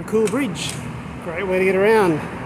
a cool bridge. Great way to get around.